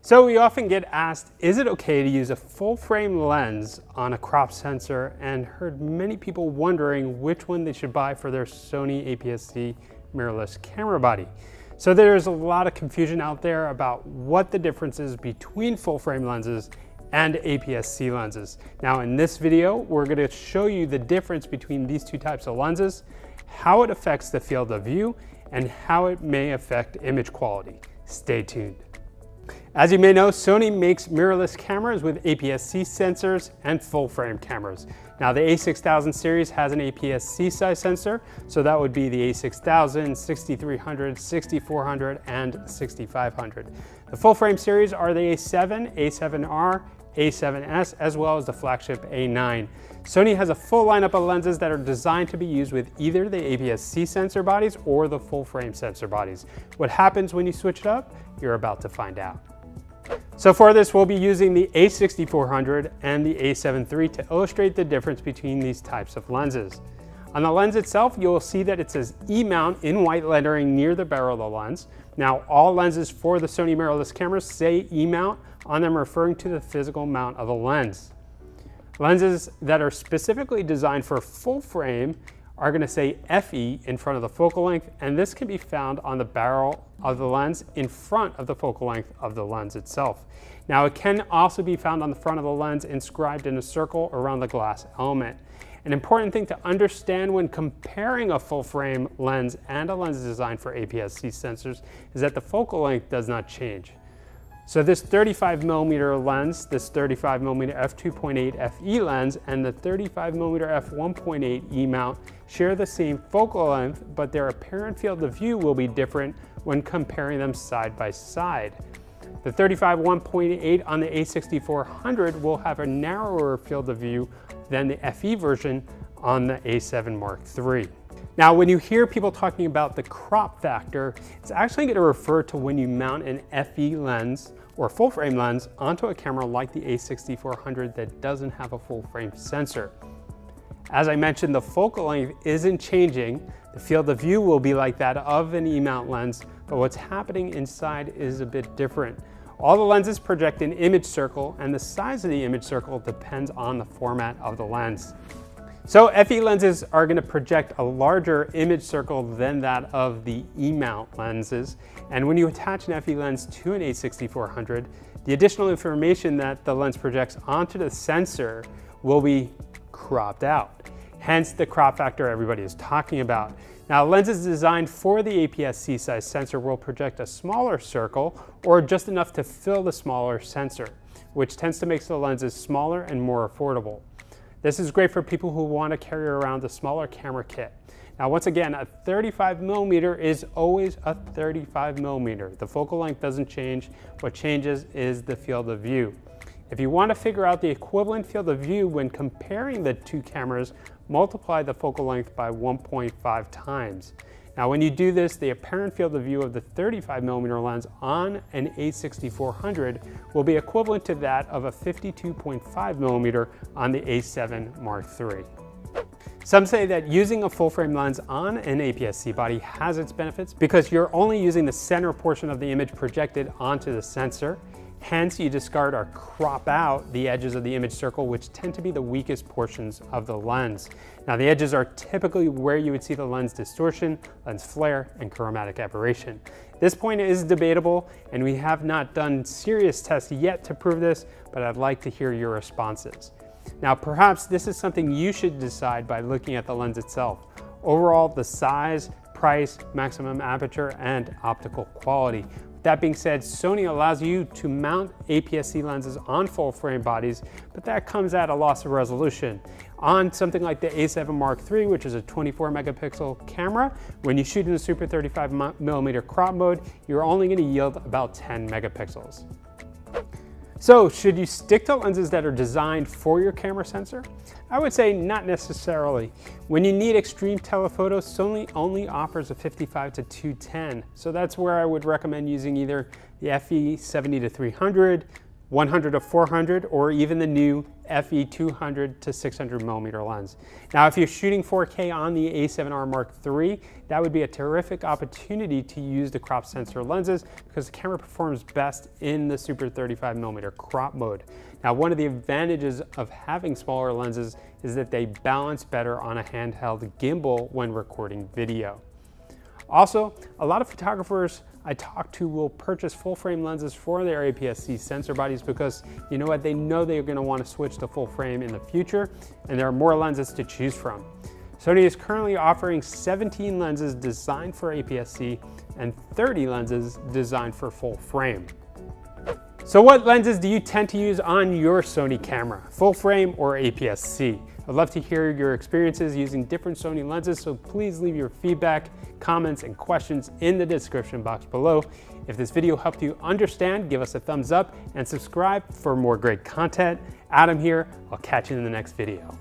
So we often get asked, is it okay to use a full frame lens on a crop sensor and heard many people wondering which one they should buy for their Sony APS-C mirrorless camera body. So there's a lot of confusion out there about what the difference is between full frame lenses and APS-C lenses. Now in this video, we're gonna show you the difference between these two types of lenses, how it affects the field of view, and how it may affect image quality. Stay tuned. As you may know, Sony makes mirrorless cameras with APS-C sensors and full frame cameras. Now the a6000 series has an APS-C size sensor, so that would be the a6000, 6300, 6400, and 6500. The full frame series are the A7, A7R, A7S, as well as the flagship A9. Sony has a full lineup of lenses that are designed to be used with either the APS-C sensor bodies or the full frame sensor bodies. What happens when you switch it up? You're about to find out. So for this, we'll be using the A6400 and the A7 III to illustrate the difference between these types of lenses. On the lens itself, you'll see that it says E-mount in white lettering near the barrel of the lens. Now, all lenses for the Sony mirrorless cameras say E-mount on them referring to the physical mount of the lens. Lenses that are specifically designed for full frame are going to say FE in front of the focal length, and this can be found on the barrel of the lens in front of the focal length of the lens itself. Now it can also be found on the front of the lens inscribed in a circle around the glass element. An important thing to understand when comparing a full frame lens and a lens designed for APS-C sensors is that the focal length does not change. So this 35 millimeter lens, this 35 millimeter f2.8 FE lens, and the 35 millimeter f1.8 E mount share the same focal length, but their apparent field of view will be different when comparing them side by side. The 35 1.8 on the A6400 will have a narrower field of view than the FE version on the A7 Mark III. Now, when you hear people talking about the crop factor, it's actually going to refer to when you mount an FE lens or full frame lens onto a camera like the A6400 that doesn't have a full frame sensor. As I mentioned, the focal length isn't changing. The field of view will be like that of an E-mount lens, but what's happening inside is a bit different. All the lenses project an image circle and the size of the image circle depends on the format of the lens. So FE lenses are going to project a larger image circle than that of the E-mount lenses. And when you attach an FE lens to an A6400, the additional information that the lens projects onto the sensor will be cropped out. Hence the crop factor everybody is talking about. Now lenses designed for the APS-C size sensor will project a smaller circle or just enough to fill the smaller sensor, which tends to make the lenses smaller and more affordable. This is great for people who want to carry around a smaller camera kit. Now, once again, a 35 millimeter is always a 35 millimeter. The focal length doesn't change. What changes is the field of view. If you want to figure out the equivalent field of view when comparing the two cameras, multiply the focal length by 1.5 times. Now when you do this, the apparent field of view of the 35 millimeter lens on an A6400 will be equivalent to that of a 52.5 millimeter on the A7 Mark III. Some say that using a full frame lens on an APS-C body has its benefits because you're only using the center portion of the image projected onto the sensor Hence, you discard or crop out the edges of the image circle, which tend to be the weakest portions of the lens. Now, the edges are typically where you would see the lens distortion, lens flare, and chromatic aberration. This point is debatable, and we have not done serious tests yet to prove this, but I'd like to hear your responses. Now, perhaps this is something you should decide by looking at the lens itself. Overall, the size, price, maximum aperture, and optical quality. That being said, Sony allows you to mount APS-C lenses on full frame bodies, but that comes at a loss of resolution. On something like the A7 Mark III, which is a 24 megapixel camera, when you shoot in the Super 35 millimeter crop mode, you're only gonna yield about 10 megapixels. So should you stick to lenses that are designed for your camera sensor? I would say not necessarily. When you need extreme telephoto, Sony only offers a 55 to 210. So that's where I would recommend using either the FE 70 to 300, 100 to 400, or even the new FE 200 to 600 millimeter lens. Now, if you're shooting 4K on the a7R Mark III, that would be a terrific opportunity to use the crop sensor lenses because the camera performs best in the Super 35 millimeter crop mode. Now, one of the advantages of having smaller lenses is that they balance better on a handheld gimbal when recording video. Also, a lot of photographers I talk to will purchase full frame lenses for their APS-C sensor bodies because you know what, they know they're gonna want to switch to full frame in the future and there are more lenses to choose from. Sony is currently offering 17 lenses designed for APS-C and 30 lenses designed for full frame. So what lenses do you tend to use on your Sony camera, full frame or APS-C? I'd love to hear your experiences using different Sony lenses, so please leave your feedback, comments, and questions in the description box below. If this video helped you understand, give us a thumbs up and subscribe for more great content. Adam here, I'll catch you in the next video.